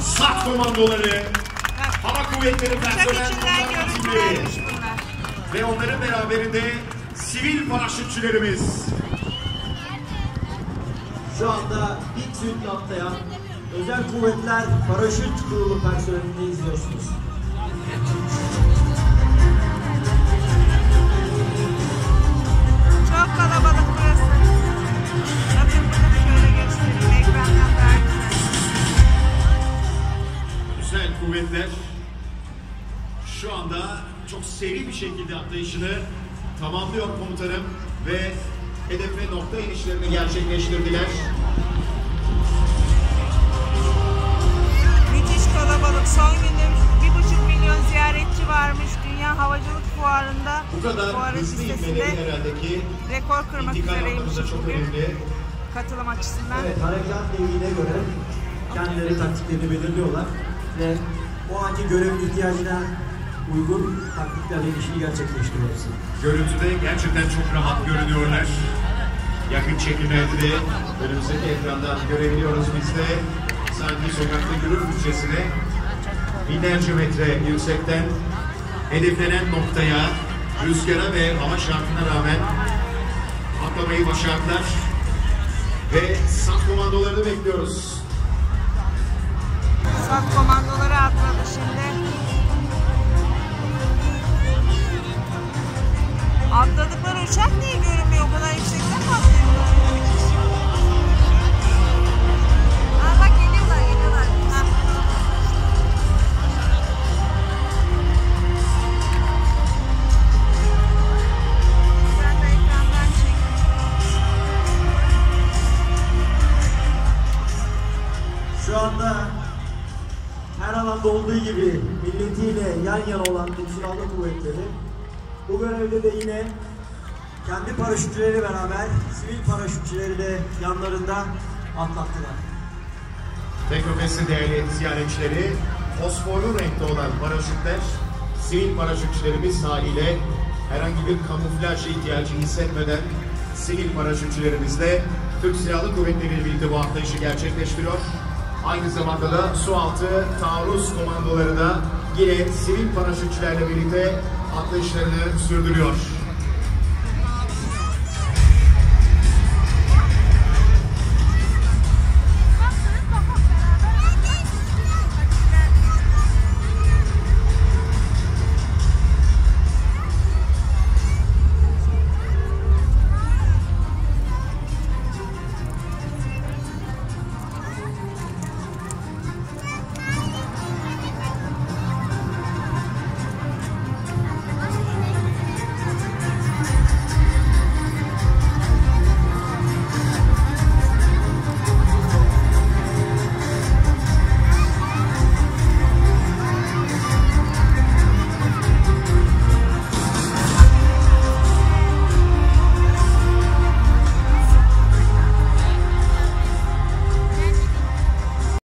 Sat komandoları, hava kuvvetleri personel bunlar. ve onların beraberinde sivil paraşütçülerimiz. Şu anda ilk sütle atlayan Özel Kuvvetler Paraşüt Kurulu personelini izliyorsunuz. Şu anda çok seri bir şekilde atlayışını tamamlıyor komutanım ve hedefe nokta inişlerini gerçekleştirdiler. Müthiş kalabalık. Son günüm bir buçuk milyon ziyaretçi varmış. Dünya Havacılık Fuarı'nda. Bu kadar fuarın hızlı inmeleri herhalde ki rekor kırmak üzereymiş çok bugün önemli. katılım açısından. Evet, harekat devine göre kendileri taktiklerini belirliyorlar ve o anki görevin ihtiyacına uygun taktiklerle işini gerçekleştiriyoruz. Görüntüde gerçekten çok rahat görünüyorlar. Yakın çekimlerde de önümüzdeki ekrandan görebiliyoruz biz de. Sanki sokakta yürür bütçesine binlerce metre yüksekten hedeflenen noktaya rüzgara ve hava şartına rağmen atlamayı başardılar. Ve sat komandolarını bekliyoruz. Sat komandoları uçak niye görünmüyor? O kadar yüksekten mi atlıyorlar? Aa bak geliyorlar, geliyorlar. Ha. Sen de ekrandan çek. Şu anda her alanda olduğu gibi milletiyle yan yana olan Türk Silahlı Kuvvetleri bu görevde de yine kendi paraşütçüleriyle beraber sivil paraşütçüleri de yanlarında atlattılar. Teknofest'in değerli ziyaretçileri, fosforlu renkte olan paraşütler, sivil paraşütçülerimiz haliyle herhangi bir kamuflaj ihtiyacı hissetmeden sivil paraşütçülerimizle Türk Silahlı Kuvvetleri ile birlikte bu atlayışı gerçekleştiriyor. Aynı zamanda da su altı taarruz komandoları da yine sivil paraşütçülerle birlikte atlayışlarını sürdürüyor.